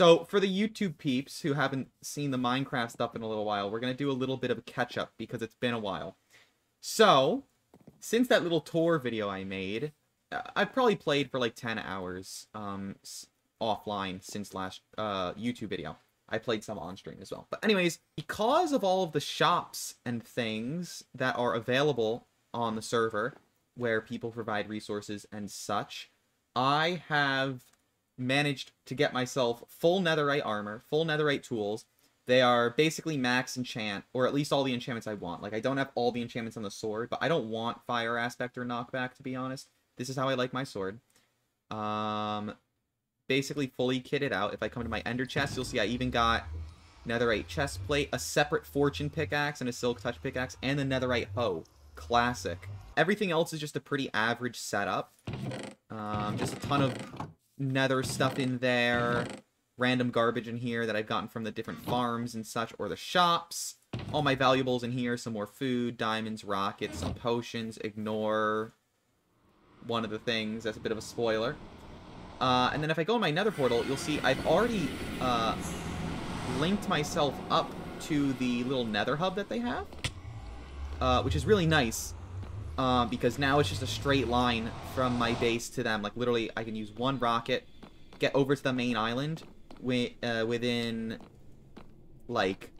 So, for the YouTube peeps who haven't seen the Minecraft stuff in a little while, we're going to do a little bit of a catch up because it's been a while. So, since that little tour video I made, uh, I've probably played for like 10 hours um, offline since last uh, YouTube video. I played some on stream as well. But anyways, because of all of the shops and things that are available on the server where people provide resources and such, I have managed to get myself full netherite armor, full netherite tools. They are basically max enchant, or at least all the enchantments I want. Like, I don't have all the enchantments on the sword, but I don't want fire aspect or knockback, to be honest. This is how I like my sword. Um, basically fully kitted out. If I come to my ender chest, you'll see I even got netherite chest plate, a separate fortune pickaxe, and a silk touch pickaxe, and the netherite hoe. Classic. Everything else is just a pretty average setup. Um, just a ton of nether stuff in there. Random garbage in here that I've gotten from the different farms and such, or the shops. All my valuables in here, some more food, diamonds, rockets, some potions. Ignore one of the things. That's a bit of a spoiler. Uh, and then if I go in my nether portal, you'll see I've already uh, linked myself up to the little nether hub that they have. Uh, which is really nice. Uh, because now it's just a straight line from my base to them. Like, literally, I can use one rocket, get over to the main island wi uh, within, like,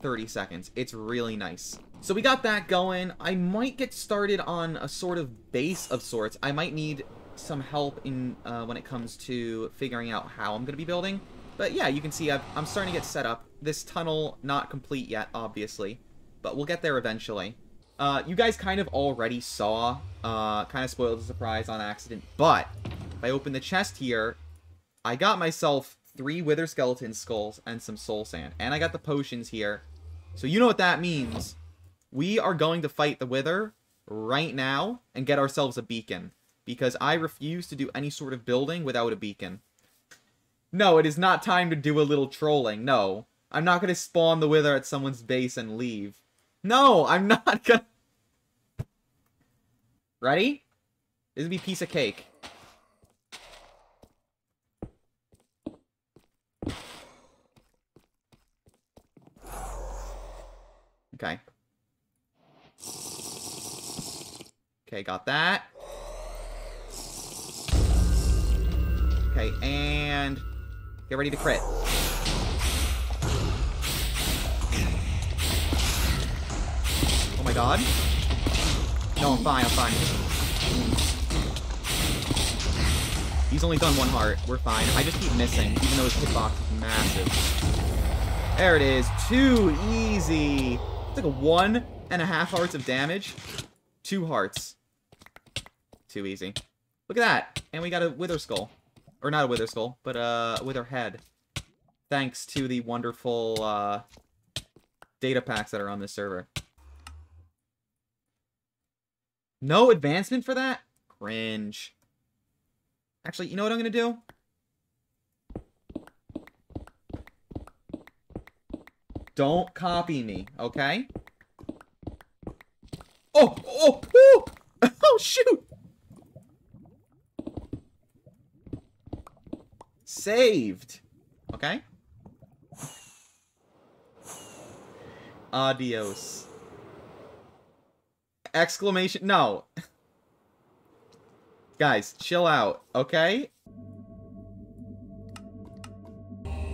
30 seconds. It's really nice. So we got that going. I might get started on a sort of base of sorts. I might need some help in uh, when it comes to figuring out how I'm going to be building. But yeah, you can see i am starting to get set up. This tunnel not complete yet, obviously, but we'll get there eventually. Uh, you guys kind of already saw, uh, kind of spoiled the surprise on accident, but if I open the chest here, I got myself three Wither Skeleton Skulls and some Soul Sand, and I got the potions here. So you know what that means. We are going to fight the Wither right now and get ourselves a beacon because I refuse to do any sort of building without a beacon. No, it is not time to do a little trolling. No. I'm not going to spawn the wither at someone's base and leave. No, I'm not gonna... Ready? This would be piece of cake. Okay. Okay, got that. Okay, and get ready to crit. Oh my god. No, I'm fine, I'm fine. He's only done one heart. We're fine. I just keep missing, even though his hitbox is massive. There it is. Too easy. It's like a one and a half hearts of damage. Two hearts. Too easy. Look at that. And we got a Wither Skull. Or not a Wither Skull, but uh, a Wither Head. Thanks to the wonderful uh, data packs that are on this server. No advancement for that? Cringe. Actually, you know what I'm going to do? Don't copy me, okay? Oh, oh, oh, oh, shoot! Saved. Okay? Adios. Exclamation. No. Guys, chill out, okay?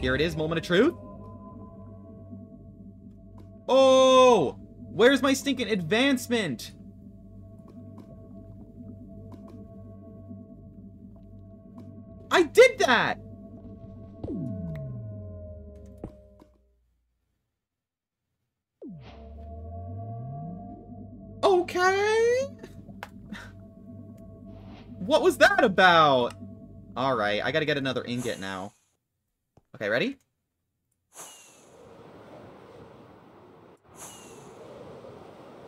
Here it is, moment of truth. Oh! Where's my stinking advancement? I did that! Okay. What was that about? Alright, I gotta get another ingot now. Okay, ready?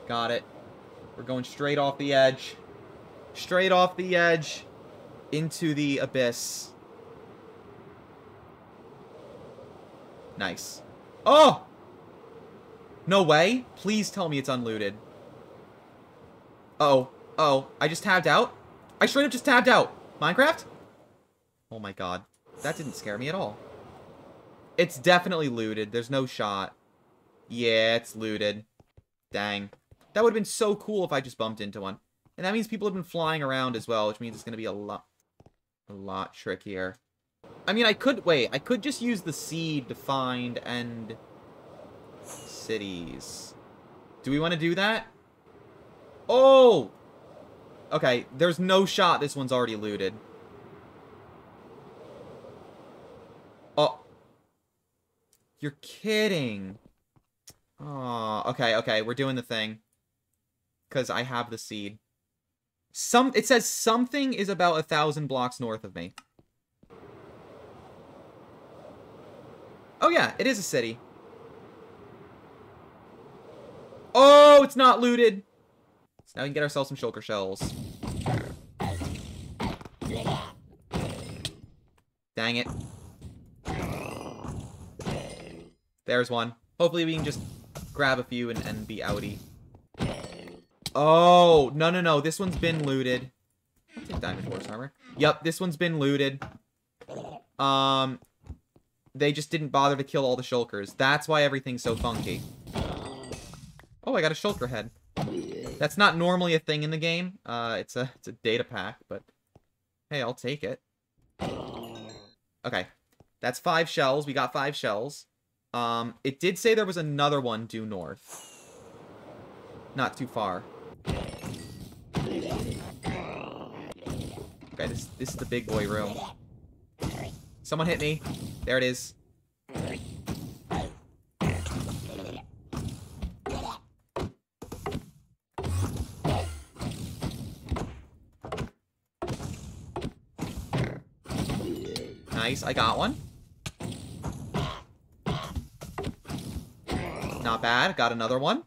Got it. We're going straight off the edge. Straight off the edge. Into the abyss. Nice. Oh! No way. Please tell me it's unlooted. Oh. Oh. I just tabbed out? I straight up just tabbed out. Minecraft? Oh my god. That didn't scare me at all. It's definitely looted. There's no shot. Yeah, it's looted. Dang. That would have been so cool if I just bumped into one. And that means people have been flying around as well, which means it's going to be a lot, a lot trickier. I mean, I could, wait, I could just use the seed to find end cities. Do we want to do that? Oh! Okay, there's no shot this one's already looted. Oh. You're kidding. Oh, okay, okay, we're doing the thing. Because I have the seed. Some It says something is about a thousand blocks north of me. Oh yeah, it is a city. Oh, it's not looted. So now we can get ourselves some shulker shells. Dang it. There's one. Hopefully we can just grab a few and, and be outie. Oh, no, no, no. This one's been looted. Diamond horse armor. Yep, this one's been looted. Um, they just didn't bother to kill all the shulkers. That's why everything's so funky. Oh, I got a shulker head. That's not normally a thing in the game. Uh, it's a it's a data pack, but hey, I'll take it. Okay, that's five shells. We got five shells. Um, it did say there was another one due north. Not too far. Okay, this this is the big boy room. Someone hit me. There it is. Nice, I got one. Not bad, got another one.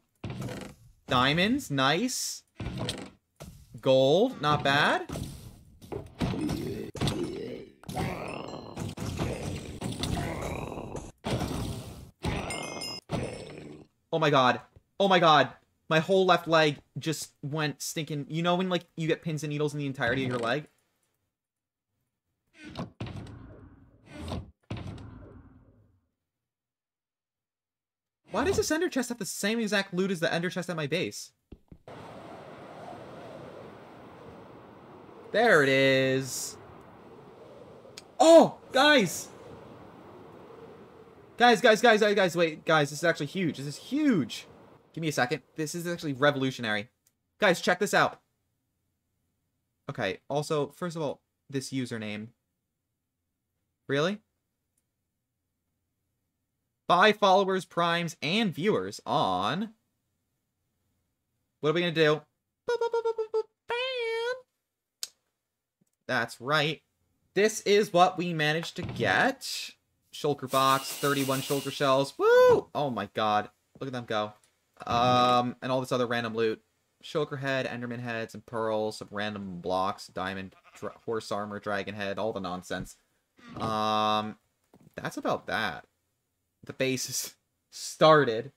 Diamonds, nice. Gold, not bad. Oh my god. Oh my god. My whole left leg just went stinking. You know when like you get pins and needles in the entirety of your leg? Why does this ender chest have the same exact loot as the ender chest at my base? There it is. Oh, guys! Guys, guys, guys, guys, guys, wait, guys, this is actually huge. This is huge. Give me a second. This is actually revolutionary. Guys, check this out. Okay, also, first of all, this username. Really? Buy followers, primes, and viewers on... What are we going to do? That's right. This is what we managed to get. Shulker box, 31 shulker shells. Woo! Oh my god. Look at them go. Um, and all this other random loot. Shulker head, Enderman heads, and pearls, some random blocks, diamond, horse armor, dragon head, all the nonsense. Um, that's about that the base is started,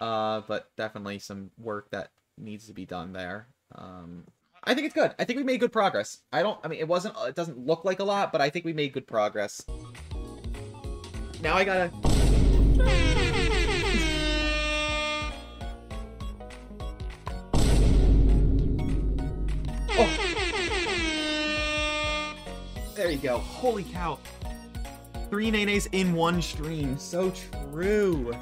uh, but definitely some work that needs to be done there. Um, I think it's good. I think we made good progress. I don't, I mean, it wasn't, it doesn't look like a lot, but I think we made good progress. Now I gotta... Oh. There you go. Holy cow. Three Nenes in one stream. So true.